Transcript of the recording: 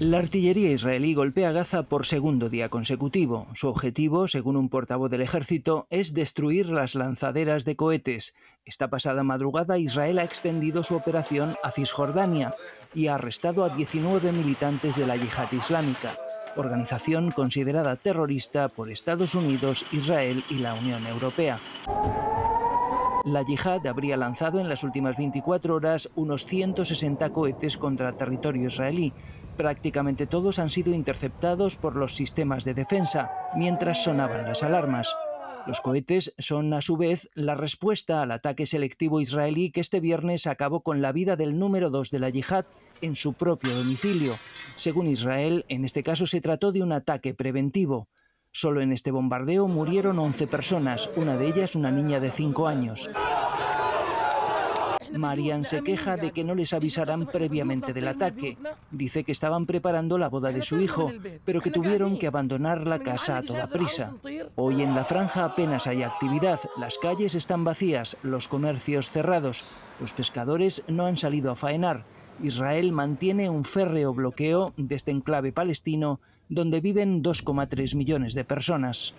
La artillería israelí golpea Gaza por segundo día consecutivo. Su objetivo, según un portavoz del ejército, es destruir las lanzaderas de cohetes. Esta pasada madrugada Israel ha extendido su operación a Cisjordania y ha arrestado a 19 militantes de la yihad islámica, organización considerada terrorista por Estados Unidos, Israel y la Unión Europea. La yihad habría lanzado en las últimas 24 horas unos 160 cohetes contra territorio israelí. Prácticamente todos han sido interceptados por los sistemas de defensa, mientras sonaban las alarmas. Los cohetes son, a su vez, la respuesta al ataque selectivo israelí que este viernes acabó con la vida del número 2 de la yihad en su propio domicilio. Según Israel, en este caso se trató de un ataque preventivo. Solo en este bombardeo murieron 11 personas, una de ellas una niña de 5 años. Marian se queja de que no les avisaran previamente del ataque. Dice que estaban preparando la boda de su hijo, pero que tuvieron que abandonar la casa a toda prisa. Hoy en la franja apenas hay actividad, las calles están vacías, los comercios cerrados, los pescadores no han salido a faenar. Israel mantiene un férreo bloqueo de este enclave palestino donde viven 2,3 millones de personas.